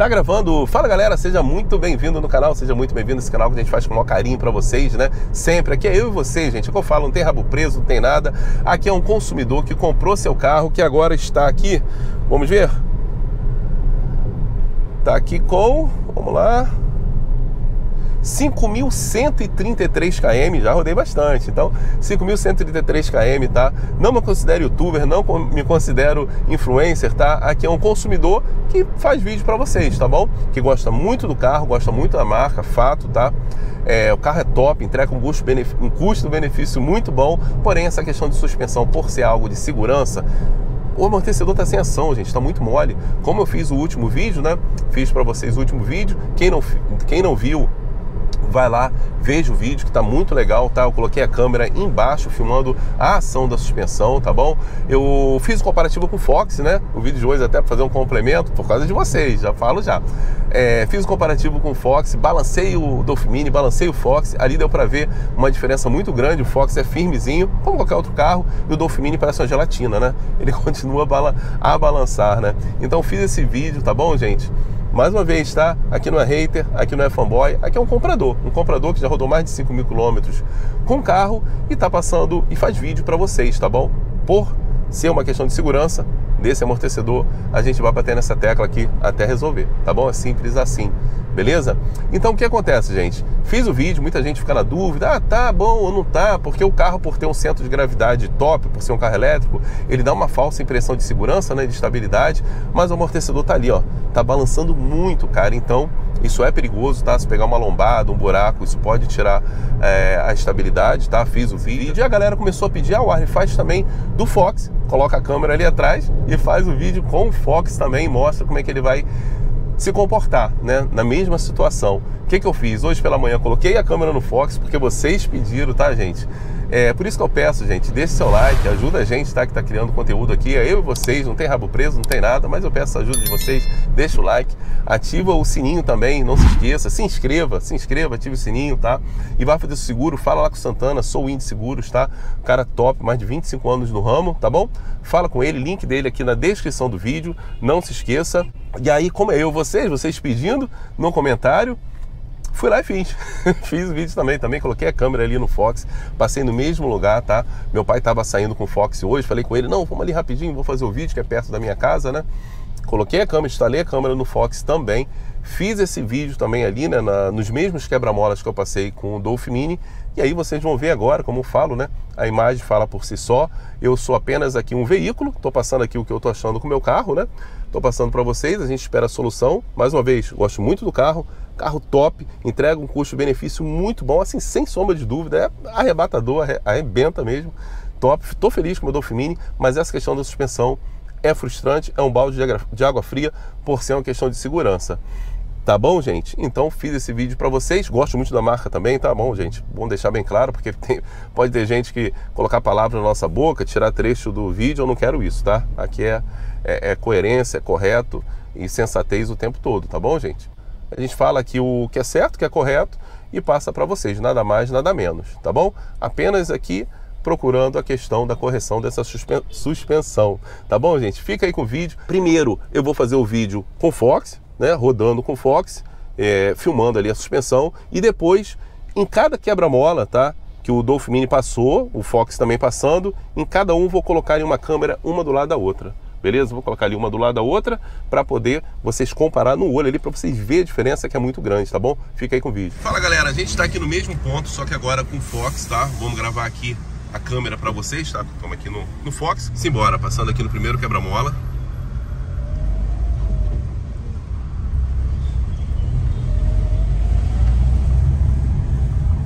Tá gravando? Fala galera, seja muito bem-vindo no canal, seja muito bem-vindo nesse canal que a gente faz com o maior carinho para vocês, né? Sempre. Aqui é eu e vocês, gente. É o que eu falo, não tem rabo preso, não tem nada. Aqui é um consumidor que comprou seu carro, que agora está aqui. Vamos ver? Tá aqui com. Vamos lá. 5.133 km, já rodei bastante, então 5.133 km, tá? Não me considero youtuber, não me considero influencer, tá? Aqui é um consumidor que faz vídeo para vocês, tá bom? Que gosta muito do carro, gosta muito da marca, fato, tá? É, o carro é top, entrega um custo-benefício um custo muito bom, porém essa questão de suspensão, por ser algo de segurança, o amortecedor está sem ação, gente, está muito mole. Como eu fiz o último vídeo, né? Fiz para vocês o último vídeo. Quem não, quem não viu, vai lá, veja o vídeo que tá muito legal, tá? Eu coloquei a câmera embaixo filmando a ação da suspensão, tá bom? Eu fiz o comparativo com o Fox, né? O vídeo de hoje até para fazer um complemento por causa de vocês, já falo já. É, fiz o comparativo com o Fox, balancei o Dolphin Mini, balancei o Fox, ali deu para ver uma diferença muito grande. O Fox é firmezinho, como qualquer outro carro, e o Dolphin Mini parece uma gelatina, né? Ele continua a balançar, né? Então fiz esse vídeo, tá bom, gente? Mais uma vez, tá? Aqui não é hater, aqui não é fanboy, aqui é um comprador. Um comprador que já rodou mais de 5 mil quilômetros com carro e tá passando e faz vídeo para vocês, tá bom? Por ser uma questão de segurança desse amortecedor, a gente vai bater nessa tecla aqui até resolver, tá bom? É simples assim beleza? Então o que acontece, gente? Fiz o vídeo, muita gente fica na dúvida, ah, tá bom ou não tá, porque o carro, por ter um centro de gravidade top, por ser um carro elétrico, ele dá uma falsa impressão de segurança, né, de estabilidade, mas o amortecedor tá ali, ó, tá balançando muito, cara, então isso é perigoso, tá? Se pegar uma lombada, um buraco, isso pode tirar é, a estabilidade, tá? Fiz o vídeo e a galera começou a pedir, ah, o faz também do Fox, coloca a câmera ali atrás e faz o vídeo com o Fox também, mostra como é que ele vai se comportar, né? Na mesma situação. O que, que eu fiz? Hoje pela manhã coloquei a câmera no Fox porque vocês pediram, tá, gente? É por isso que eu peço, gente, deixe seu like, ajuda a gente, tá? Que tá criando conteúdo aqui. É eu e vocês, não tem rabo preso, não tem nada, mas eu peço a ajuda de vocês. Deixa o like, ativa o sininho também, não se esqueça, se inscreva, se inscreva, ative o sininho, tá? E vai fazer o seguro, fala lá com o Santana, sou o Indy Seguros, tá? cara top, mais de 25 anos no ramo, tá bom? Fala com ele, link dele aqui na descrição do vídeo, não se esqueça. E aí, como é eu, vocês, vocês pedindo no comentário, Fui lá e fiz. fiz o vídeo também, também coloquei a câmera ali no Fox, passei no mesmo lugar, tá? Meu pai estava saindo com o Fox hoje, falei com ele, não, vamos ali rapidinho, vou fazer o vídeo que é perto da minha casa, né? Coloquei a câmera, instalei a câmera no Fox também, fiz esse vídeo também ali, né, na, nos mesmos quebra-molas que eu passei com o Dolph Mini, e aí vocês vão ver agora, como eu falo, né? A imagem fala por si só. Eu sou apenas aqui um veículo, estou passando aqui o que eu estou achando com o meu carro, né? Estou passando para vocês, a gente espera a solução. Mais uma vez, gosto muito do carro, carro top, entrega um custo-benefício muito bom, assim, sem sombra de dúvida, é arrebatador, arrebenta mesmo, top. Estou feliz com o Dolphin Mini, mas essa questão da suspensão é frustrante, é um balde de água fria por ser uma questão de segurança. Tá bom, gente? Então fiz esse vídeo para vocês. Gosto muito da marca também, tá bom, gente? Bom deixar bem claro, porque tem, pode ter gente que colocar palavra na nossa boca, tirar trecho do vídeo. Eu não quero isso, tá? Aqui é, é, é coerência, é correto e sensatez o tempo todo, tá bom, gente? A gente fala aqui o que é certo, o que é correto e passa para vocês, nada mais, nada menos, tá bom? Apenas aqui procurando a questão da correção dessa suspensão, tá bom, gente? Fica aí com o vídeo. Primeiro, eu vou fazer o vídeo com Fox, né, rodando com Fox, é, filmando ali a suspensão e depois, em cada quebra-mola, tá? Que o Dolph Mini passou, o Fox também passando, em cada um vou colocar uma câmera uma do lado da outra beleza? Vou colocar ali uma do lado da outra para poder vocês comparar no olho ali para vocês verem a diferença que é muito grande, tá bom? Fica aí com o vídeo. Fala galera, a gente está aqui no mesmo ponto, só que agora com Fox, tá? Vamos gravar aqui a câmera para vocês, tá? Estamos aqui no, no Fox. Simbora, passando aqui no primeiro quebra-mola.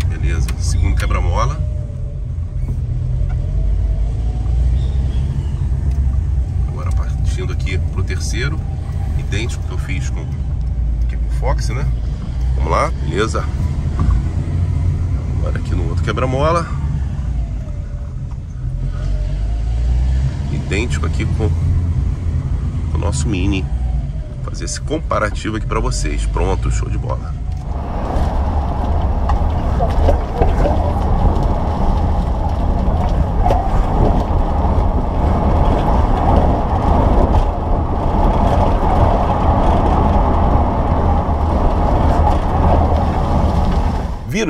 Beleza, segundo quebra-mola. partindo aqui pro terceiro, idêntico que eu fiz com, o Fox, né? Vamos lá, beleza? Agora aqui no outro quebra-mola. Idêntico aqui com, com o nosso Mini. Vou fazer esse comparativo aqui para vocês. Pronto, show de bola.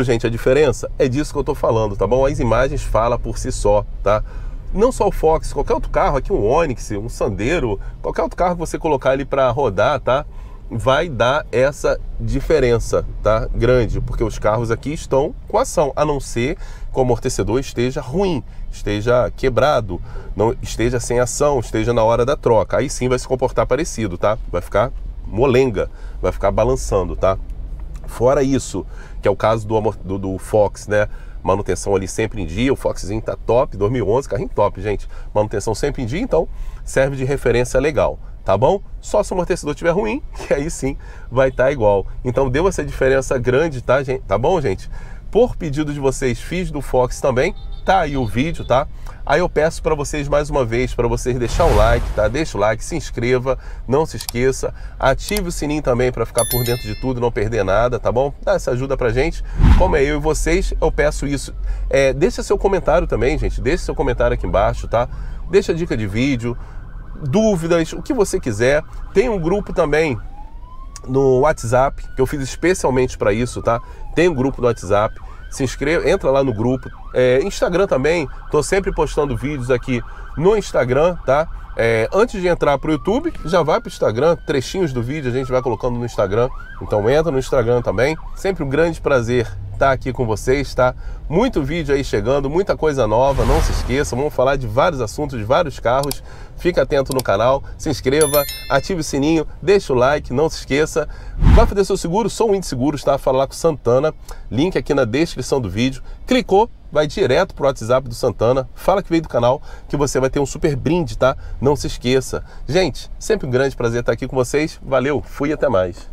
Gente, a diferença? É disso que eu estou falando, tá bom? As imagens falam por si só, tá? Não só o Fox, qualquer outro carro, aqui um Onix, um Sandero, qualquer outro carro que você colocar ali para rodar, tá? Vai dar essa diferença, tá? Grande, porque os carros aqui estão com ação, a não ser que o amortecedor esteja ruim, esteja quebrado, não esteja sem ação, esteja na hora da troca. Aí sim vai se comportar parecido, tá? Vai ficar molenga, vai ficar balançando, tá? Fora isso, que é o caso do, do, do Fox, né? Manutenção ali sempre em dia, o Foxzinho tá top, 2011, carrinho top, gente. Manutenção sempre em dia, então serve de referência legal, tá bom? Só se o amortecedor estiver ruim, que aí sim vai estar tá igual. Então deu essa diferença grande, tá, gente? Tá bom, gente? Por pedido de vocês, fiz do Fox também, tá aí o vídeo, tá? Aí eu peço para vocês mais uma vez para vocês deixar o like, tá? Deixa o like, se inscreva, não se esqueça, ative o sininho também para ficar por dentro de tudo, não perder nada, tá bom? Dá essa ajuda pra gente. Como é eu e vocês, eu peço isso. É, deixa seu comentário também, gente. Deixa seu comentário aqui embaixo, tá? Deixa dica de vídeo, dúvidas, o que você quiser. Tem um grupo também no WhatsApp, que eu fiz especialmente para isso, tá? Tem um grupo no WhatsApp, se inscreva, entra lá no grupo. É, Instagram também, tô sempre postando vídeos aqui no Instagram, tá? É, antes de entrar para o YouTube, já vai para o Instagram, trechinhos do vídeo a gente vai colocando no Instagram. Então entra no Instagram também. Sempre um grande prazer estar aqui com vocês, tá? Muito vídeo aí chegando, muita coisa nova, não se esqueça, vamos falar de vários assuntos, de vários carros. Fica atento no canal, se inscreva, ative o sininho, deixa o like, não se esqueça. Vai fazer seu seguro, sou um Seguros, tá? Fala lá com Santana, link aqui na descrição do vídeo. Clicou, vai direto pro WhatsApp do Santana, fala que veio do canal, que você vai ter um super brinde, tá? Não se esqueça. Gente, sempre um grande prazer estar aqui com vocês. Valeu, fui até mais.